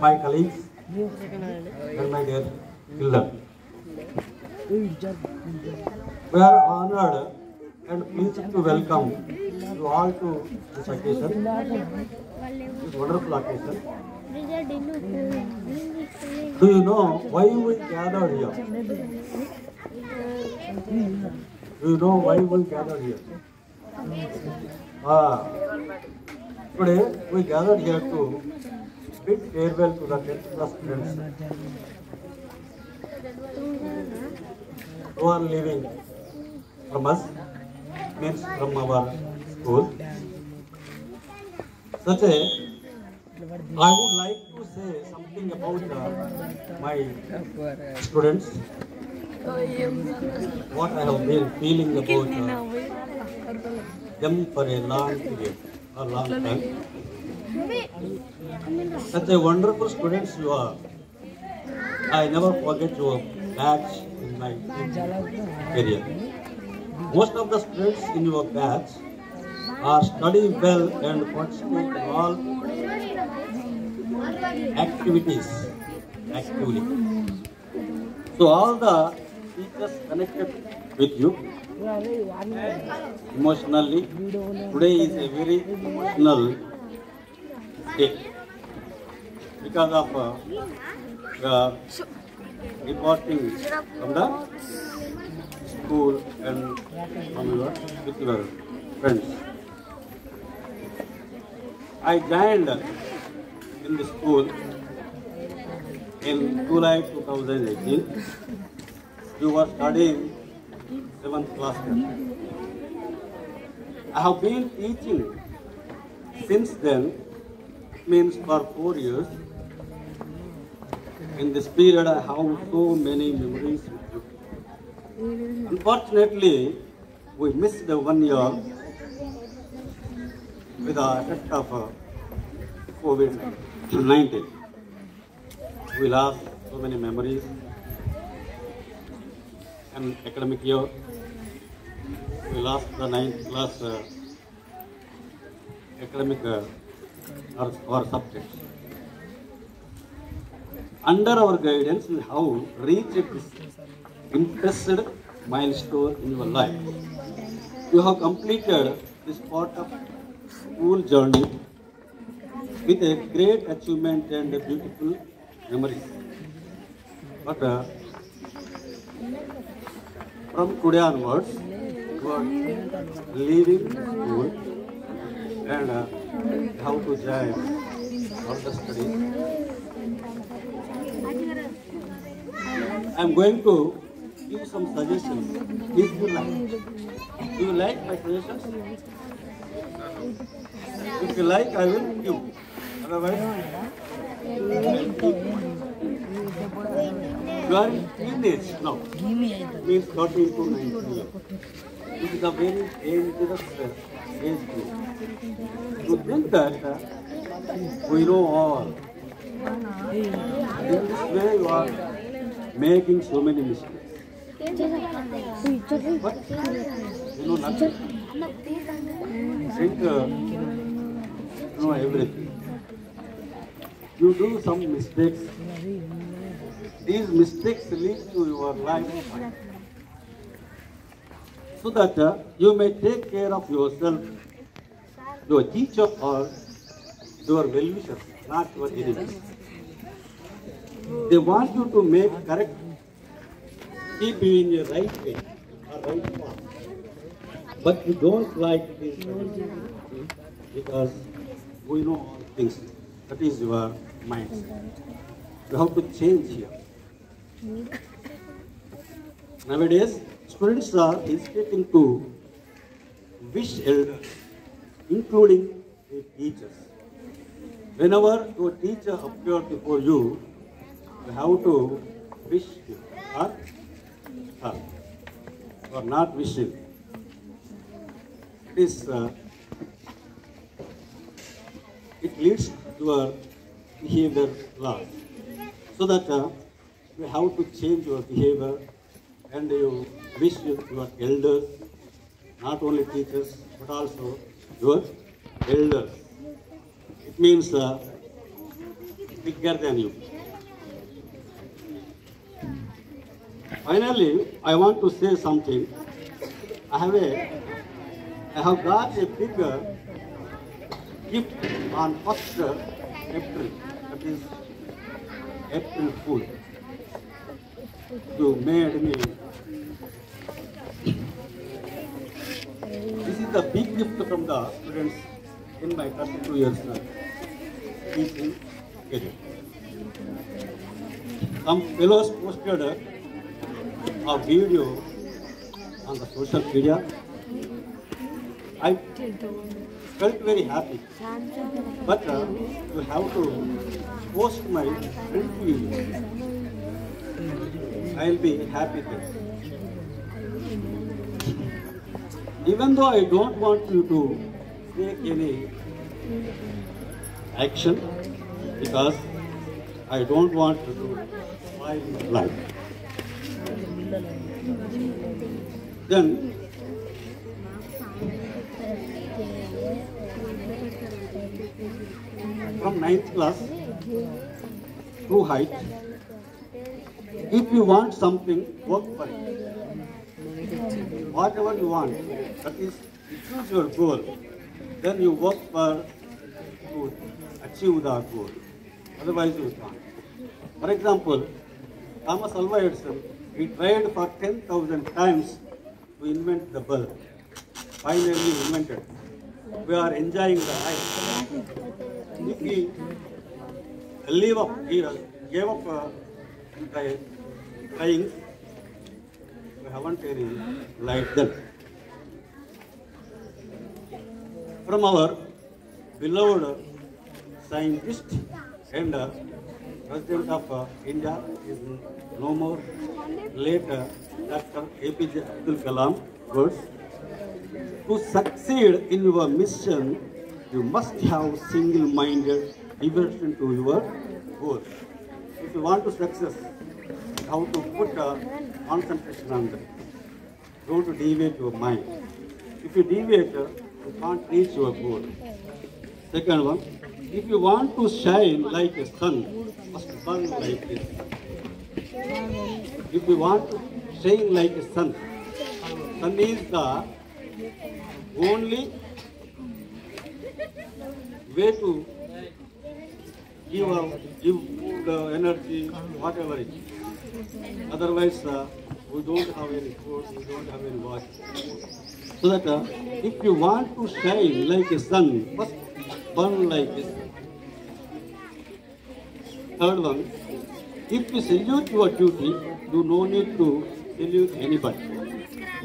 my colleagues and my dear children. We are honored and pleased to welcome you all to this occasion, this wonderful occasion. Do you know why we gathered here? Do you know why we gathered here? Ah, today we gathered here to bid farewell to the students who are leaving from us, means from our school. Such a, I would like to say something about uh, my students, what I have been feeling about uh, them for a long period, a long time. Such a wonderful students you are. I never forget your batch in my career. Most of the students in your batch are studying well and participate in all activities actively. So all the teachers connected with you emotionally. Today is a very emotional day because of uh, the reporting from the school and from your friends. I joined in the school in July 2018. You were studying seventh class. I have been teaching since then, means for four years. In this period, I have so many memories. Unfortunately, we missed the one year with the effect of uh, COVID-19. We lost so many memories. An academic year, we lost the ninth class uh, academic uh, or, or subjects. Under our guidance, we have reached this impressive milestone in your life. You have completed this part of school journey with a great achievement and a beautiful memory. But uh, from today onwards, you are leaving school and uh, how to join further studies. I am going to give some suggestions. If you like, do you like my suggestions? If you like, I will give. Otherwise, you are in teenage now. Means 13 to 19 years. It is a very dangerous uh, age group. To think that uh, we know all. In this way, you are making so many mistakes. You know nothing. Think uh, you know everything. You do some mistakes. These mistakes lead to your life so that uh, you may take care of yourself, your teacher or your well-wishers, not your enemies. They want you to make correct, keep you in your right way or right path. But you don't like this hmm, because we know all things. That is your mindset. You have to change here. Nowadays, students are hesitating to wish elders, including the teachers. Whenever your teacher appears before you, you have to wish or her, or not wish him. It is, uh, it leads to your behavior loss. So that uh, you have to change your behavior and you wish your elders, not only teachers, but also your elders. It means uh, bigger than you. Finally, I want to say something. I have a, I have got a bigger gift on first April. That is April Fool. You made me. This is the big gift from the students in my 32 years uh, teaching career. Some fellows posted uh, a video on the social media. I felt very happy. But uh, you have to post my print video. I'll be happy then. Even though I don't want you to take any action because I don't want to do my life. Then from ninth class to height, if you want something, work for it. Whatever you want, that is, you choose your goal, then you work for to achieve that goal. Otherwise, you can't. For example, Thomas Alva Edison, he tried for 10,000 times to invent the bulb. Finally invented. We are enjoying the life. If he leave up, gave up uh, try- trying, we haven't any light then. From our beloved scientist and uh, President of uh, India is no more, late uh, Dr. APJ Abdul Kalam words. To succeed in your mission, you must have single-minded devotion to your goal. If you want to success, how to put concentration on that. Don't deviate your mind. If you deviate, you can't reach your goal. Second one, if you want to shine like a sun, must burn like this. If you want to shine like a sun, sun is the only way to give out, give uh, energy, whatever it is. Otherwise, uh, we don't have any food, we don't have any water. So that uh, if you want to shine like a sun, burn like this. Third one, if you salute your duty, you no need to salute anybody.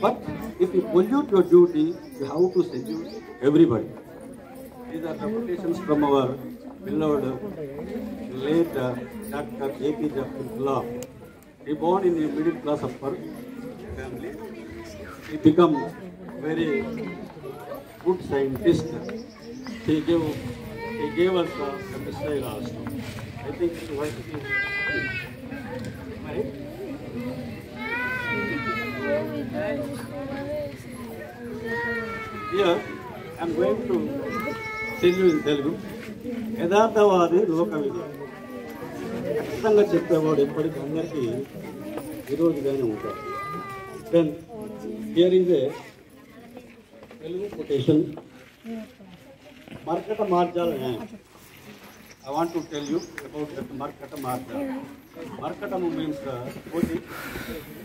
But if you pollute your duty, you have to salute everybody. These are quotations from our beloved late uh, Dr. A.P.J. Abdul. He born in the middle class upper family. He become very good scientist. He gave, he gave us uh, a missile also. I think it was right? Here, I am going to tell you in Telugu. యథార్థవాది లోక విధి ఖచ్చితంగా చెప్పేవాడు ఎప్పటికీ అందరికీ విరోధిగానే ఉంటాడు then here is a Telugu quotation Markata Marjal. I want to tell you about that Markata Marjal. Markatamu means Koti,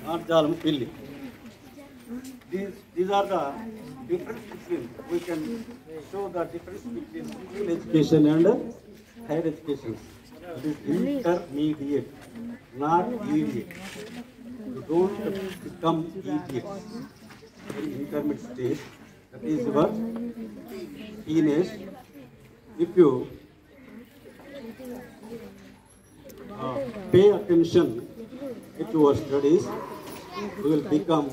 marjal Pilli. These, these are the difference between, we can show the difference between civil education and higher education. It is intermediate, not immediate. You don't become idiot. Very intermediate stage. That is your teenage if you pay attention it your studies you will become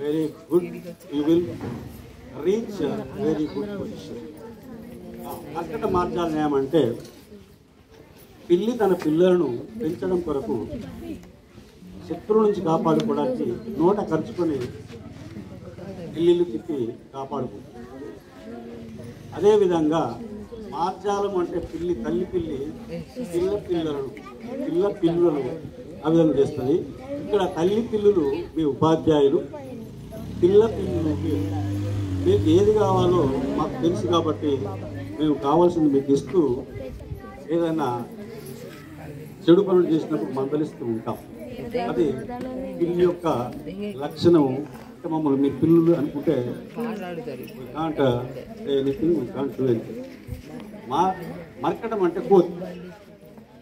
very good you will reach very good position అక్కడ మార్గాలు ఏమంటే పిల్లి తన పిల్లలను పెంచడం కొరకు శత్రువు నుంచి కాపాడుకోవడానికి నోట ఖర్చుకొని పిల్లిని తిప్పి కాపాడుకుంటుంది. అదేవిధంగా మార్జాలం అంటే పిల్లి తల్లి పిల్లి పిల్ల పిల్లలు పిల్ల పిల్లలు ఆ విధంగా చేస్తుంది. ఇక్కడ తల్లి పిల్లులు మీ ఉపాధ్యాయులు పిల్ల పిల్లలు మీకు ఏది కావాలో మాకు తెలుసు కాబట్టి మేము కావాల్సింది మీకు ఇస్తూ ఏదైనా చెడు పనులు చేసినప్పుడు మందలిస్తూ ఉంటాం. అది పిల్లి యొక్క లక్షణము మమ్మల్ని మీ పిల్లలు అనుకుంటే can't anything can't do anything మా మరకడం అంటే కోతి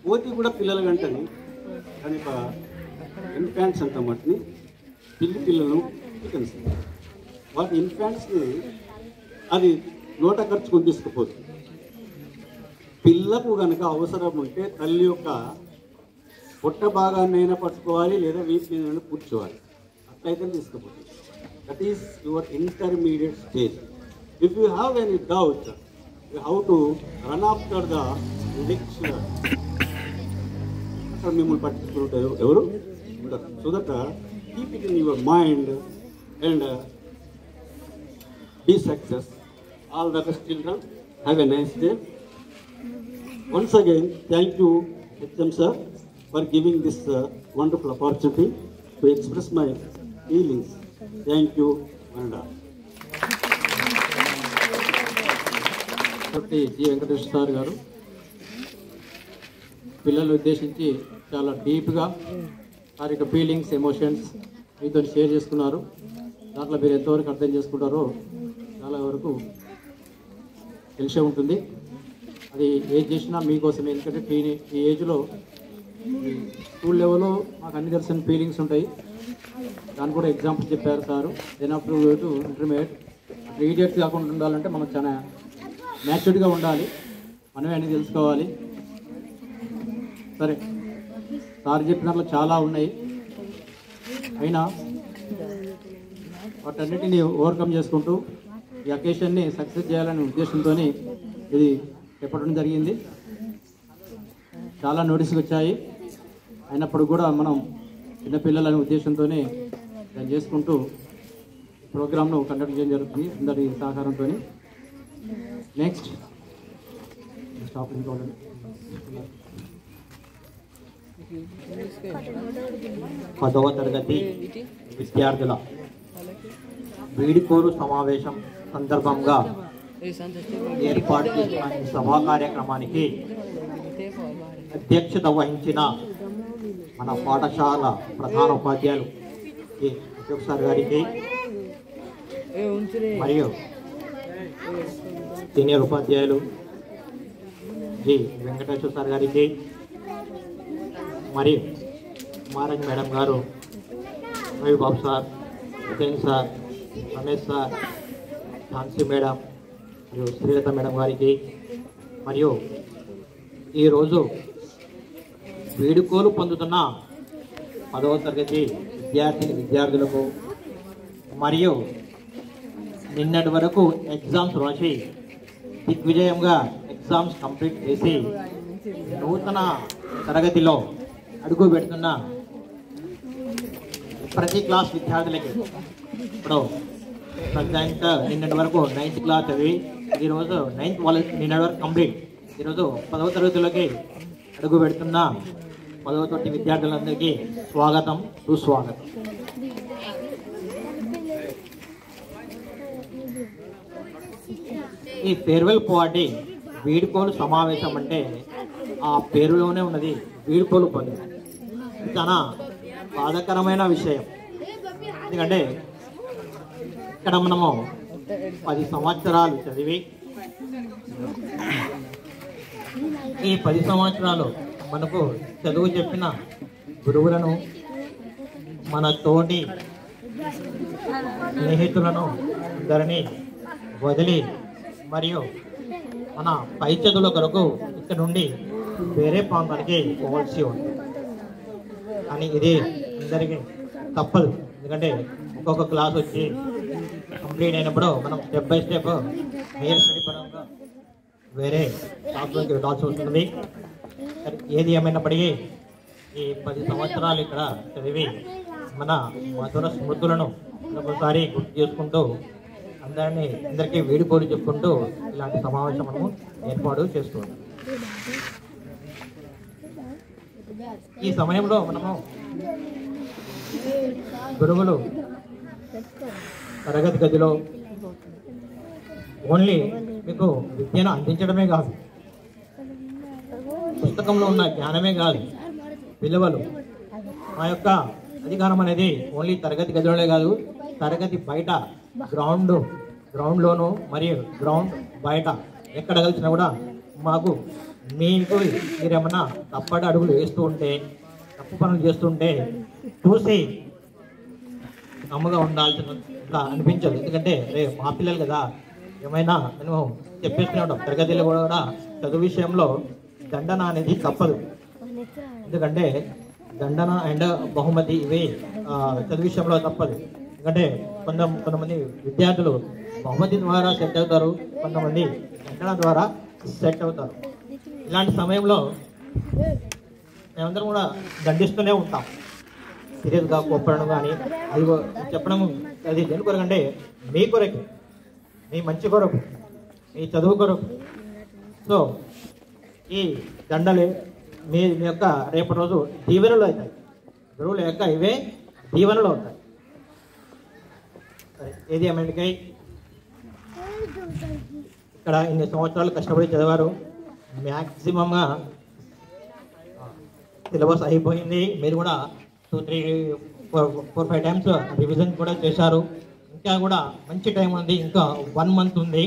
కోతి కూడా పిల్లలు కంటని కానీ ఇన్ఫాంట్స్ అంటాం వాటిని పిల్లి పిల్లలు చికెన్స్ వాటి ఇన్ఫాంట్స్ని అది నోట ఖర్చుకొని తీసుకుపోతుంది పిల్లకు కనుక అవసరం ఉంటే తల్లి యొక్క పొట్ట భాగాన్నైనా పట్టుకోవాలి లేదా వీపు మీద కూర్చోవాలి. అట్లయితే తీసుకుపోతుంది. That is your intermediate stage if you have any doubt you how to run after the lecture అక్కడ మిమ్మల్ని పట్టించుకుంటారు ఎవరు ఉండరు so that keep it in your mind and be success. All the best children. Have a nice day. Once again, thank you, HM sir, for giving this uh, wonderful opportunity to express my feelings. Thank you కాబట్టి G Venkateswara sir గారు పిల్లలు ఉద్దేశించి చాలా డీప్గా వారి యొక్క feelings emotions మీతో share చేసుకున్నారు. దాంట్లో మీరు ఎంతవరకు అర్థం చేసుకుంటారో చాలా వరకు తెలిసే ఉంటుంది. అది ఏది చేసినా మీకోసం ఎందుకంటే ఈ ఏజ్లో స్కూల్ లెవెల్లో మాకు అన్ని తెలిసిన ఫీలింగ్స్ ఉంటాయి. దాని కూడా ఎగ్జాంపుల్ చెప్పారు sir. Then after to intermediate అట్లా ఈడియట్స్ కాకుండా ఉండాలంటే మనం చాలా న్యాచురల్గా ఉండాలి. మనమే అన్నీ తెలుసుకోవాలి. సరే. సార్ చెప్పిన చాలా ఉన్నాయి. అయినా వాటన్నిటిని ఓవర్కమ్ చేసుకుంటూ ఈ అకేషన్ని సక్సెస్ చేయాలనే ఉద్దేశంతో ఇది చెప్పడం జరిగింది. చాలా నోటీసులు వచ్చాయి. అయినప్పుడు కూడా మనం చిన్నపిల్లలనే ఉద్దేశంతోనే దాన్ని చేసుకుంటూ ప్రోగ్రామ్ను కండక్ట్ చేయడం జరుగుతుంది అందరి సహకారంతో. నెక్స్ట్. స్టాప్ ఇంకోండి పదవ తరగతి విద్యార్థుల వీడికోరు సమావేశం సందర్భంగా ఏర్పాటు చేసిన సభా కార్యక్రమానికి అధ్యక్షత వహించిన మన పాఠశాల ప్రధాన ఉపాధ్యాయులు. అశోక్ సార్ గారికి మరియు సీనియర్ ఉపాధ్యాయులు జి వెంకటేశ్వర సార్ గారికి మరియు మహారాజ్ మేడం గారు Babu sir Hussain sir Ramesh sir Jhansi madam మరియు శ్రీలత మేడం గారికి మరియు ఈరోజు వేడుకోలు పొందుతున్న పదవ తరగతి విద్యార్థిని విద్యార్థులకు మరియు నిన్నటి వరకు ఎగ్జామ్స్ రాసి దిగ్విజయంగా ఎగ్జామ్స్ కంప్లీట్ చేసి నూతన తరగతిలో అడుగు పెడుతున్న ప్రతి క్లాస్ విద్యార్థులకి ఇప్పుడు ప్రజెంట్ నిన్నటి వరకు నైన్త్ క్లాస్ చదివి ఈరోజు నైన్త్ వాళ్ళ నిన్నటి వరకు కంప్లీట్. ఈరోజు పదవ తరగతిలోకి అడుగు పెడుతున్న. పదవ తొట్టి విద్యార్థులందరికీ స్వాగతం సుస్వాగతం. ఈ ఫేర్వెల్ పార్టీ వీడుకోలు సమావేశం అంటే ఆ పేరులోనే ఉన్నది వీడుకోలు పని చాలా బాధకరమైన విషయం. ఎందుకంటే ఇక్కడ మనము పది సంవత్సరాలు చదివి ఈ పది సంవత్సరాలు మనకు చదువు చెప్పిన గురువులను మన తోటి స్నేహితులను అందరినీ వదిలి మరియు మన పై చదువుల కొరకు ఇక్కడ నుండి వేరే ప్రాంతానికి పోవాల్సి ఉంది. కానీ ఇది అందరికీ తప్పదు. ఎందుకంటే ఒక్కొక్క క్లాస్ వచ్చి కంప్లీట్ అయినప్పుడు మనం స్టెప్ బై స్టెప్ మీరు స్టడీ వేరే క్లాస్లోకి వెళ్ళాల్సి వస్తుంది ఏది ఏమైనప్పటికీ ఈ పది సంవత్సరాలు ఇక్కడ చదివి మన మధుర స్మృతులను ఒకసారి గుర్తు చేసుకుంటూ అందరినీ అందరికీ వేడుకోలు చెప్పుకుంటూ ఇలాంటి సమావేశం మనము ఏర్పాటు చేస్తున్నాం ఈ సమయంలో మనము గురువులు తరగతి గదిలో ఓన్లీ మీకు విద్యను అందించడమే కాదు. పుస్తకంలో ఉన్న జ్ఞానమే కాదు. విలువలు. మా యొక్క అధికారం అనేది ఓన్లీ తరగతి గదిలోనే కాదు తరగతి బయట గ్రౌండ్ గ్రౌండ్లోను మరియు గ్రౌండ్ బయట ఎక్కడ కలిసినా కూడా మాకు మీకు మీరేమన్నా తప్పటి అడుగులు వేస్తూ ఉంటే తప్పు పనులు చేస్తుంటే చూసి నమ్మగా ఉండాల్సిన అనిపించదు ఎందుకంటే రే మా పిల్లలు కదా ఏమైనా అనుభవం చెప్పేసుకున్నాడు తరగతిలో కూడా చదువు విషయంలో దండన అనేది తప్పదు. ఎందుకంటే దండన అండ్ బహుమతి ఇవి చదువు విషయంలో తప్పదు. ఎందుకంటే కొంత కొంతమంది విద్యార్థులు బహుమతి ద్వారా సెట్ అవుతారు కొంతమంది దండన ద్వారా సెట్ అవుతారు. ఇలాంటి సమయంలో మేమందరం కూడా దండిస్తూనే ఉంటాం. సీరియస్గా కోప్పడడం కానీ అది చెప్పడం అది దేని మీ కొరకు. మీ మంచి కొరకు మీ చదువు కొరకు. సో ఈ దండలు మీ మీ యొక్క రేపటి రోజు దీవెనలు అవుతాయి. గురువుల యొక్క ఇవే దీవెనలు అవుతాయి ఏది ఏమైనా ఇక్కడ ఇన్ని సంవత్సరాలు కష్టపడి చదివారు. మ్యాక్సిమంగా సిలబస్ అయిపోయింది. మీరు కూడా two three four four five times revision కూడా చేశారు. ఇంకా కూడా మంచి టైం ఉంది. ఇంకా వన్ మంత్ ఉంది.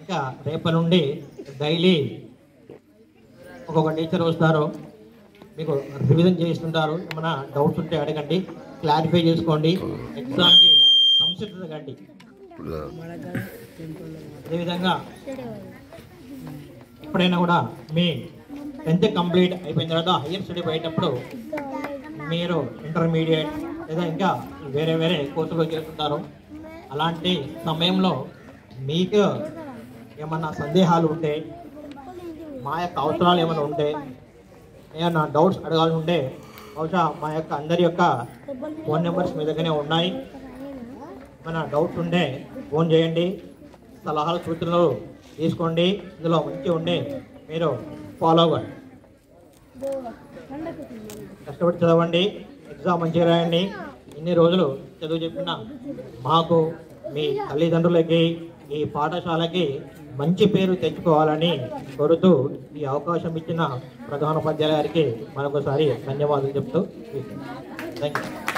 ఇంకా రేపటి నుండి డైలీ ఒక్కొక్క టీచర్ వస్తారు. మీకు రివిజన్ చేస్తుంటారు ఏమైనా డౌట్స్ ఉంటే అడగండి. క్లారిఫై చేసుకోండి. ఎగ్జామ్కి సంసిద్ధండి అదేవిధంగా ఎప్పుడైనా కూడా మీ టెన్త్ కంప్లీట్ అయిపోయిన తర్వాత హయ్యర్ స్టడీ పోయేటప్పుడు మీరు ఇంటర్మీడియట్ లేదా ఇంకా వేరే వేరే కోర్సులు చేస్తుంటారు. అలాంటి సమయంలో మీకు ఏమన్నా సందేహాలు ఉంటే మా యొక్క అవసరాలు ఏమైనా ఉంటే ఏమన్నా డౌట్స్ అడగాల్సి ఉంటే బహుశా మా యొక్క అందరి యొక్క ఫోన్ నెంబర్స్ మీ దగ్గరనే ఉన్నాయి. ఏమైనా డౌట్స్ ఉంటే ఫోన్ చేయండి. సలహాలు సూచనలు తీసుకోండి. ఇందులో మంచి ఉండి మీరు ఫాలో అవ్వండి. కష్టపడి చదవండి. ఎగ్జామ్ మంచిగా రాయండి. ఇన్ని రోజులు చదువు చెప్పిన మాకు మీ తల్లిదండ్రులకి ఈ పాఠశాలకి మంచి పేరు తెచ్చుకోవాలని కోరుతూ ఈ అవకాశం ఇచ్చిన ప్రధానోపాధ్యాయుల గారికి మరొకసారి ధన్యవాదాలు చెప్తూ థ్యాంక్ యూ